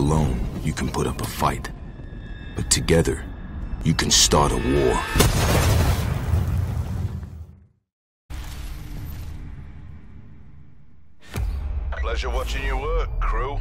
Alone, you can put up a fight. But together, you can start a war. Pleasure watching you work, crew.